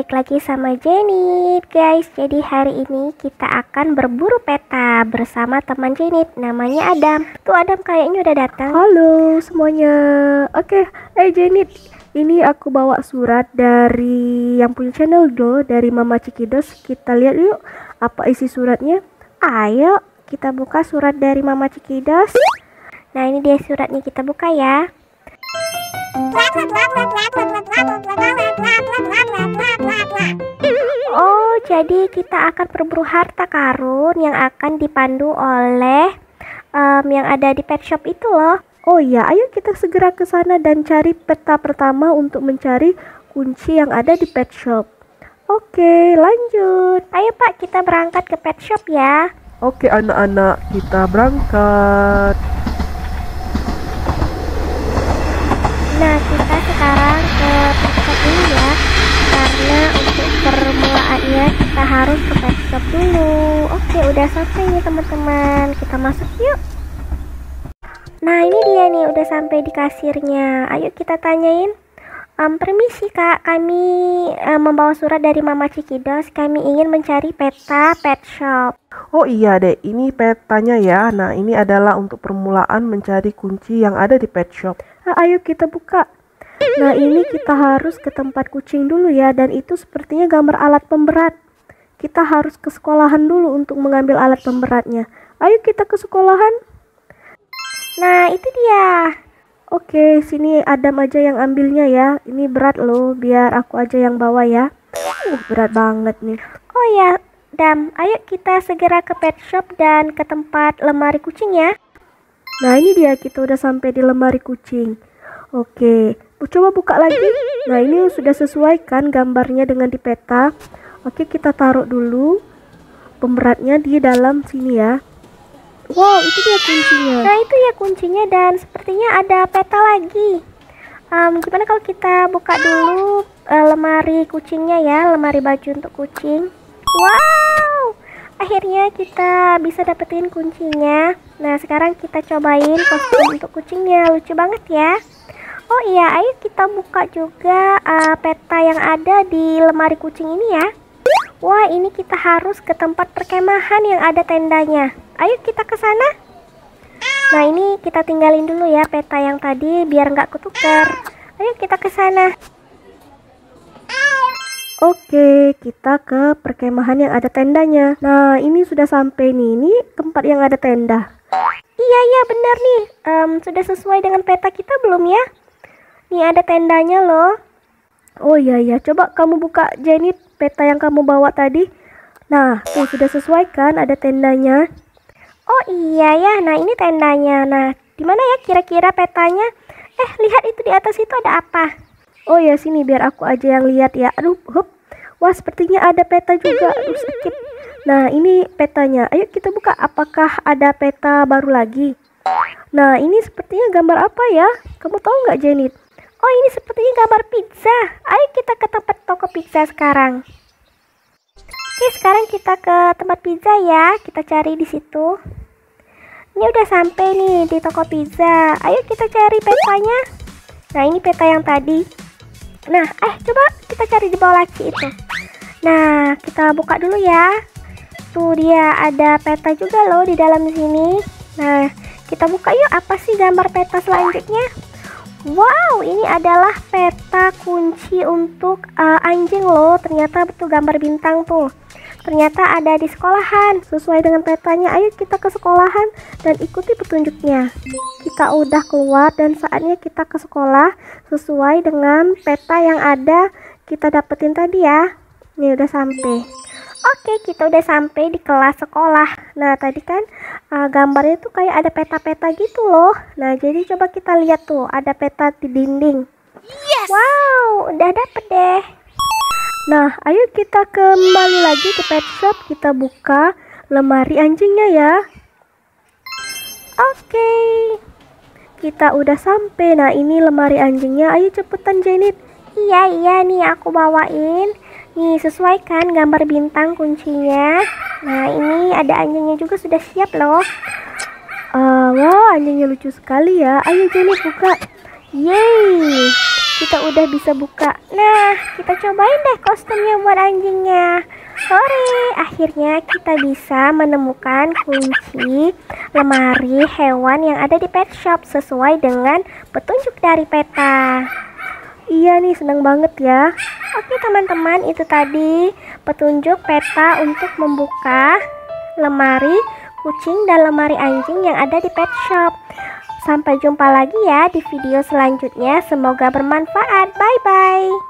balik lagi sama Jenit guys Jadi hari ini kita akan berburu peta bersama teman Jenit Namanya Adam Tuh Adam kayaknya udah datang Halo semuanya Oke, eh Jenit Ini aku bawa surat dari yang punya channel do Dari Mama Cikidos Kita lihat yuk apa isi suratnya Ayo kita buka surat dari Mama Cikidos Nah ini dia suratnya kita buka ya Oh, jadi kita akan berburu harta karun yang akan dipandu oleh um, yang ada di pet shop itu loh. Oh iya, ayo kita segera ke sana dan cari peta pertama untuk mencari kunci yang ada di pet shop. Oke, lanjut. Ayo Pak, kita berangkat ke pet shop ya. Oke anak-anak, kita berangkat. Nah, kita sekarang ke pet shop dulu ya. Karena untuk permulaannya kita harus ke pet shop dulu. Oke, udah sampai nih teman-teman. Kita masuk yuk. Nah, ini dia nih udah sampai di kasirnya. Ayo kita tanyain. Um, permisi kak, kami um, membawa surat dari Mama Cikidos. Kami ingin mencari peta pet shop. Oh iya dek, ini petanya ya. Nah ini adalah untuk permulaan mencari kunci yang ada di pet shop. Ah, ayo kita buka. Nah, ini kita harus ke tempat kucing dulu ya dan itu sepertinya gambar alat pemberat. Kita harus ke sekolahan dulu untuk mengambil alat pemberatnya. Ayo kita ke sekolahan. Nah, itu dia. Oke, sini Adam aja yang ambilnya ya. Ini berat loh, biar aku aja yang bawa ya. Uh, berat banget nih. Oh ya, Dam, ayo kita segera ke pet shop dan ke tempat lemari kucing ya. Nah, ini dia kita udah sampai di lemari kucing. Oke, coba buka lagi. Nah, ini sudah sesuai kan gambarnya dengan di peta. Oke, kita taruh dulu pemberatnya di dalam sini ya. Wow, itu dia kuncinya. Nah, itu ya kuncinya dan sepertinya ada peta lagi. Um, gimana kalau kita buka dulu uh, lemari kucingnya ya, lemari baju untuk kucing. Wow, akhirnya kita bisa dapetin kuncinya. Nah, sekarang kita cobain kostum untuk kucingnya. Lucu banget ya. Oh iya, ayo kita buka juga uh, peta yang ada di lemari kucing ini ya. Wah, ini kita harus ke tempat perkemahan yang ada tendanya. Ayo kita ke sana. Nah, ini kita tinggalin dulu ya peta yang tadi biar nggak ketukar. Ayo kita ke sana. Oke, kita ke perkemahan yang ada tendanya. Nah, ini sudah sampai nih. Ini tempat yang ada tenda. Iya, iya benar nih. Um, sudah sesuai dengan peta kita belum ya? Nih ada tendanya loh. Oh iya iya, coba kamu buka Jenit peta yang kamu bawa tadi. Nah, tuh sudah sesuai kan ada tendanya. Oh iya ya, nah ini tendanya. Nah, di mana ya kira-kira petanya? Eh, lihat itu di atas itu ada apa? Oh ya sini biar aku aja yang lihat ya. Aduh, hup. Wah, sepertinya ada peta juga. Aduh, sakit. Nah, ini petanya. Ayo kita buka. Apakah ada peta baru lagi? Nah, ini sepertinya gambar apa ya? Kamu tahu nggak, Jenit? Oh, ini sepertinya gambar pizza. Ayo kita ke tempat toko pizza sekarang. Oke, sekarang kita ke tempat pizza ya. Kita cari di situ. Ini udah sampai nih di toko pizza. Ayo kita cari petanya. Nah, ini peta yang tadi. Nah, eh coba kita cari di bawah laci itu. Nah, kita buka dulu ya. Tuh dia ada peta juga loh di dalam sini. Nah, kita buka yuk apa sih gambar peta selanjutnya. Wow, ini adalah peta kunci untuk uh, anjing loh. Ternyata betul gambar bintang tuh. Ternyata ada di sekolahan. Sesuai dengan petanya, ayo kita ke sekolahan dan ikuti petunjuknya. Kita udah keluar dan saatnya kita ke sekolah sesuai dengan peta yang ada kita dapetin tadi ya. Ini udah sampai. Oke, kita udah sampai di kelas sekolah. Nah, tadi kan uh, gambarnya tuh kayak ada peta-peta gitu loh. Nah, jadi coba kita lihat tuh, ada peta di dinding. Yes. Wow, udah dapet deh. Nah, ayo kita kembali lagi ke pet shop. Kita buka lemari anjingnya ya. Oke. Kita udah sampai. Nah, ini lemari anjingnya. Ayo cepetan Jenit. Iya, iya nih aku bawain. Nih, sesuaikan gambar bintang kuncinya. Nah, ini ada anjingnya juga sudah siap loh. Uh, wow, anjingnya lucu sekali ya. Ayo Jenny buka. Yeay. kita udah bisa buka. Nah, kita cobain deh kostumnya buat anjingnya. Hore, akhirnya kita bisa menemukan kunci lemari hewan yang ada di pet shop sesuai dengan petunjuk dari peta. Iya nih, senang banget ya. Oke teman-teman, itu tadi petunjuk peta untuk membuka lemari kucing dan lemari anjing yang ada di pet shop. Sampai jumpa lagi ya di video selanjutnya. Semoga bermanfaat. Bye bye.